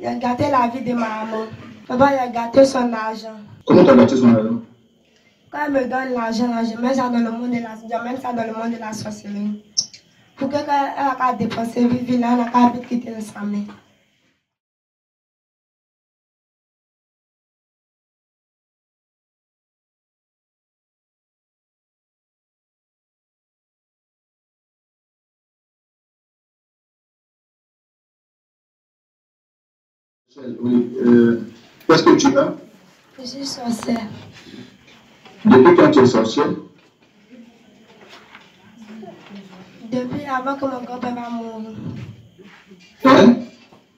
Il a gâté la vie de ma maman. Papa, il a gâté son argent. Comment tu as gâté son argent? Quand il me donne l'argent, je mets ça dans le monde de la, j'amène ça dans le monde de la sorcellerie. Pour que quand elle a dépensé, vivre là, elle a qu'à quitter le samedi. Oui. Euh, Qu'est-ce que tu as? Je suis sorcière. Depuis quand tu es sorcière? Depuis avant que mon grand-père va mourir. Hein?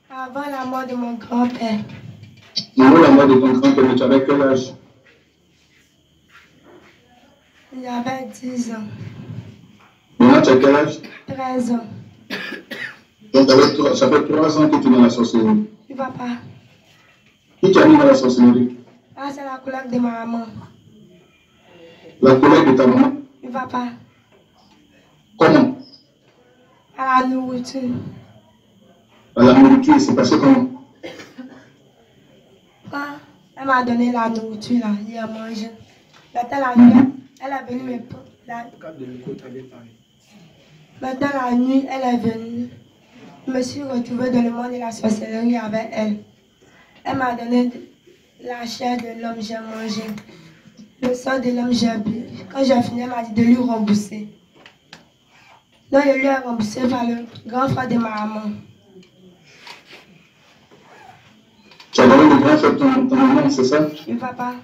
Avant la mort de mon grand-père. Avant la mort de ton grand-père, tu avais quel âge? J'avais 10 ans, Maintenant, tu as quel âge? 13 ans. Donc, ça fait trois ans que tu es dans la sorcellerie. Papa. Qui t'a mis dans la sorcellerie? Ah, c'est la couleur de ma maman. La collègue de ta maman? Oui, papa. Comment? À la nourriture. À la nourriture, c'est passé comment? Quand elle m'a donné la nourriture, là, j'ai mangé. Maintenant, la nuit, elle est venue me prendre. La... Maintenant, la nuit, elle est venue. Je me suis retrouvée dans le monde de la sorcellerie avec elle. Elle m'a donné la chair de l'homme, j'ai mangé. Le sang de l'homme, j'ai bu. Quand j'ai fini, elle m'a dit de lui rembourser. Donc, je lui ai remboursé par le grand frère de ma maman. Tu as donné le grand frère de ton, ton maman, c'est ça? Et papa,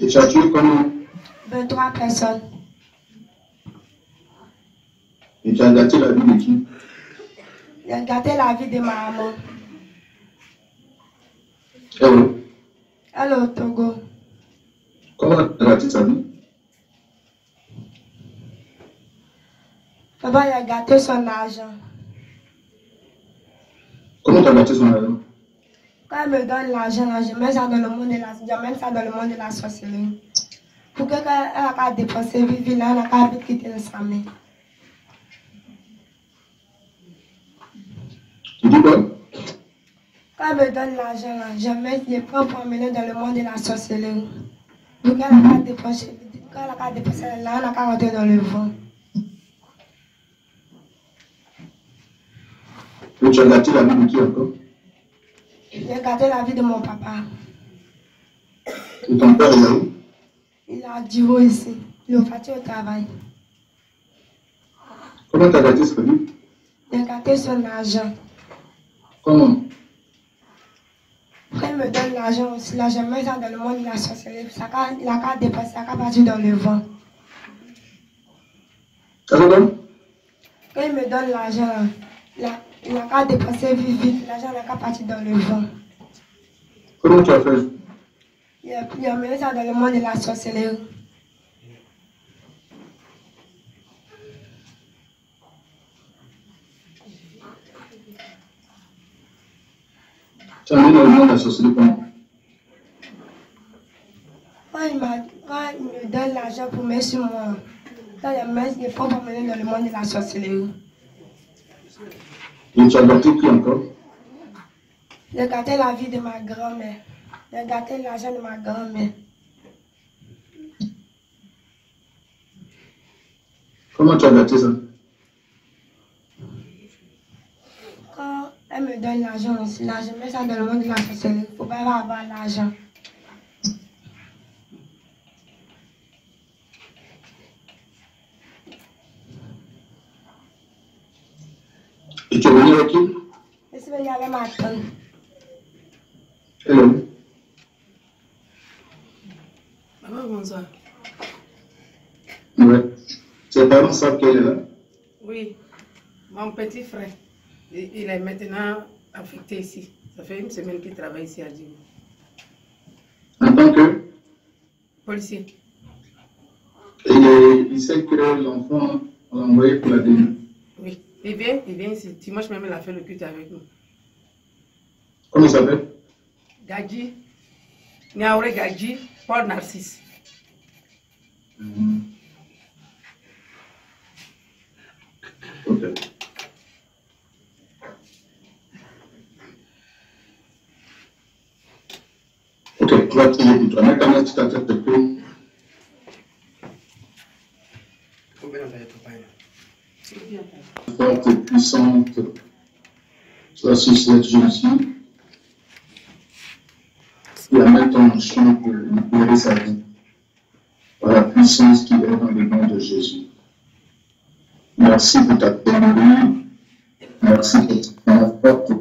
Et tu as tué combien 23 personnes. Et tu as gâté la vie de qui? J'ai gâté la vie de ma maman. Eh est au Togo. Comment gâté sa vie Papa, il a gâté son argent. Comment tu as gâté son argent? Quand elle me donne l'argent, je mets ça dans le monde de la, j'amène ça dans le monde de la sorcellerie. Pour que quand elle a qu'à dépenser, vivre là, elle a qu'à vite quitter le samedi. Tu dis quoi? Quand elle me donne l'argent, là, je je prends pour emmener dans le monde de la sorcellerie. Pour qu'elle a qu'à dépenser, quand elle a qu'à dépenser là, elle a qu'à rentrer dans le vent. Tu as gâté la vie de qui encore? J'ai gâté la vie de mon papa. Et ton père, il est où? Il a du ici. Il est parti au travail. Comment tu as gâté sa vie J'ai gâté son argent. Comment il me donne l'argent aussi, là, je mets ça dans le monde de la sorcellerie. Ça, qu'à- il a qu'à dépasser, ça qu'à partir dans le vent. Ça va donc Quand il me donne l'argent, il n'a qu'à dépasser vite, vite. L'argent n'a qu'à partir dans le vent. Comment tu as fait? Il a, il a mis ça dans le monde de la sorcellerie. Tu as mis dans le monde de la sorcellerie comment? Quand il, quand il me donne l'argent pour mettre sur moi, quand il met, il faut pas mener dans le monde de la sorcellerie. Et tu as gâté qui encore? J'ai gâté la vie de ma grand-mère. J'ai gâté l'argent de ma grand-mère. Comment tu as gâté ça Quand elle me donne l'argent aussi, là, je mets ça dans le monde de la. Il ne faut pas avoir l'argent. Et tu es venu avec qui? Je suis venue avec ma tante. Où Maman, bonsoir. Ouais. Tes parents savent qu'elle est là? Oui, mon petit frère, il il est maintenant affecté ici. Ça fait une semaine qu'il travaille ici à Djibouti. En tant que Policier. Et il, sait que l'enfant, on l'a envoyé pour la délire. Oui. Il vient, il vient ici. Dimanche même, il a fait le culte avec nous. Comment il s'appelle? Gadji, Niaouré Gadji, Paul Narcisse. Ok. tu vas prier pour toi. Mets ta main sur ta tête de cou. Forte et puissante, sois sur cette Jésus qui amène ton unction pour libérer sa vie par la puissance qui est dans le nom de Jésus. Merci pour ta témoignage. Merci pour ta forte.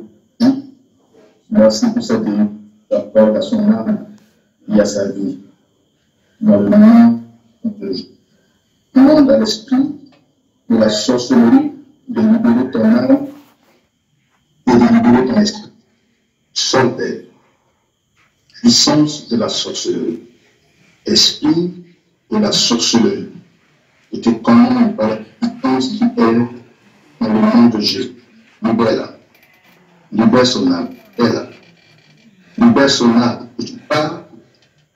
Merci pour cette apporte à son âme et à sa vie. Dans le nom de Jésus. Demande à l'esprit de la sorcellerie de libérer ton âme et de libérer ton esprit. D'elle. Puissance de la sorcellerie. Esprit de la sorcellerie. Et te commande par la puissance qui est dans le nom de Jésus. Libère-la. Libère son âme. Elle. Libère son âme. Et tu pars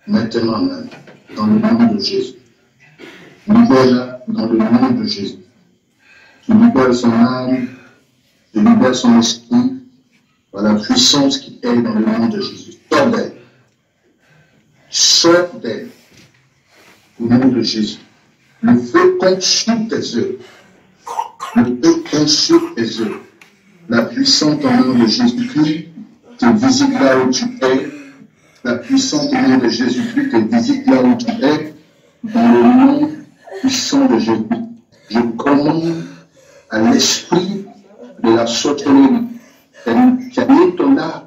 maintenant même dans le nom de Jésus. Libère-la dans le nom de Jésus. Tu libères son âme, tu libères son esprit par la puissance qui est dans le nom de Jésus. Sors d'elle. Sors d'elle. Au nom de Jésus. Le feu consume tes œuvres. Le feu consume tes œuvres. La puissance au nom de Jésus-Christ te visite là où tu es. La puissance au nom de Jésus-Christ te visite là où tu es. Dans le nom puissant de Jésus. Je commande à l'esprit de la sorcellerie qui a mis ton âme.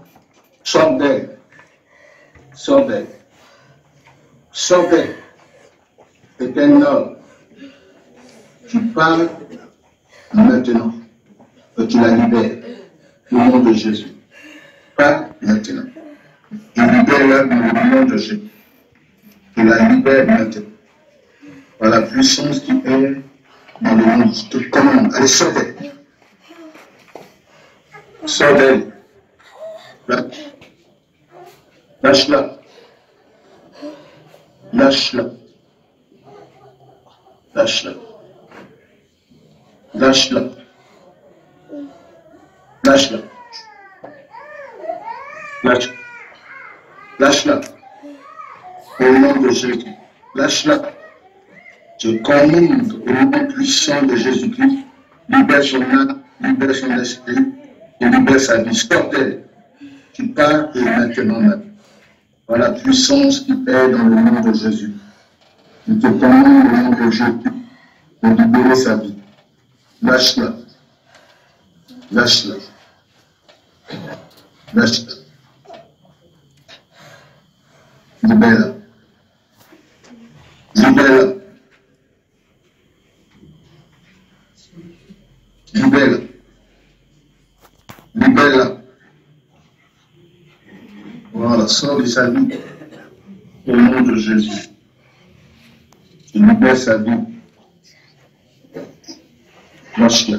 D'elle. C'est un homme. Tu parles maintenant. Que tu la libères. Au nom de Jésus. Pas maintenant. Je libère là dans le nom de Jésus. Je la libère maintenant. Par la puissance qui est dans le monde. Je te commande. Allez, sors d'elle. Sors d'elle. Lâche. Lâche-la. Lâche-la. Lâche-la. Lâche-la. Lâche-la. Lâche. Lâche-la. Au nom de Jésus. Lâche-la. Je commande au nom puissant de Jésus-Christ, libère son âme, libère son esprit et libère sa vie. D'elle. Tu pars et maintenant même. Par la puissance qui est dans le nom de Jésus. Je te commande au nom de Jésus de libérer sa vie. Lâche-la. Lâche-la. Lâche-la. Libère-la. Libère-la. Libère-la. Libère-la. Voilà, sors de sa vie. Au nom de Jésus. Tu libères sa vie. Lâche-la.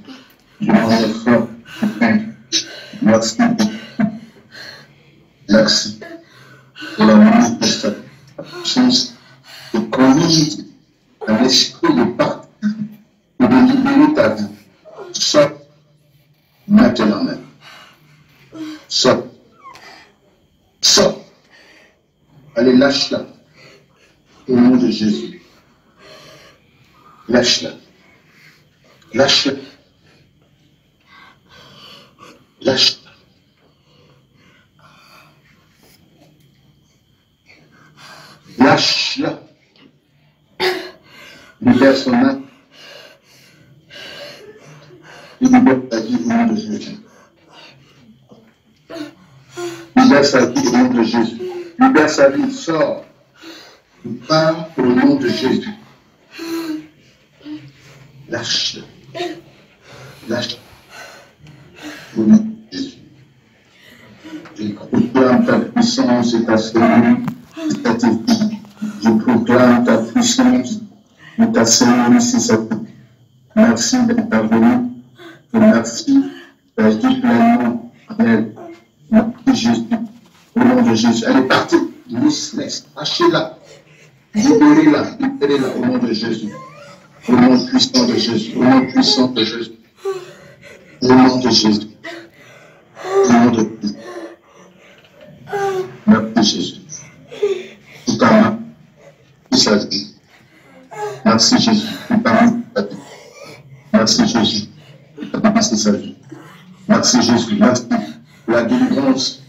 monde fort. Merci. Merci pour la manifestation de conduire à l'esprit de partir et de libérer ta vie. Sors maintenant même. Sors. Sors. Allez, lâche-la. Au nom de Jésus. Lâche-la. Lâche-la. Lâche-la. Libère son âme. Libère ta vie au nom de Jésus. Libère sa vie au nom de Jésus. Libère sa vie. Sors. Tu pars au nom de Jésus. Lâche. Lâche. Au nom de Jésus. Je proclame ta puissance et ta vie. Je proclame ta puissance et ta salut et sa vie. Merci d'être venu. Et merci d'agir pleinement en elle. Merci Jésus. Au nom de Jésus. Elle est partie. Laisse, lâchez-la. Libérez-la. Libérez-la au nom de Jésus. Au nom puissant de Jésus. Au nom puissant de Jésus. Au nom de Jésus. Au nom de Jésus. Merci Jésus. Tout ta main. Tout sa vie. Merci Jésus. Tout ta main. ta vie. Merci Jésus. Merci sa vie. Merci Jésus. Merci la délivrance.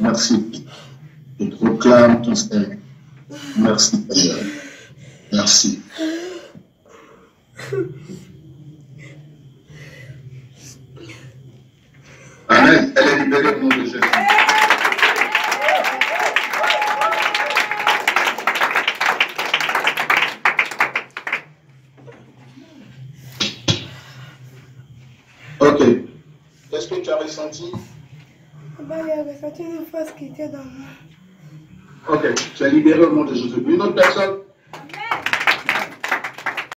Merci. Je proclame ton Seigneur. Merci. Merci. Amen. Elle est libérée au nom de Jésus. Ressenti? Papa, j'ai ressenti une force qui était dans moi. Ok. Tu es libéré au nom de Jésus. Une autre personne?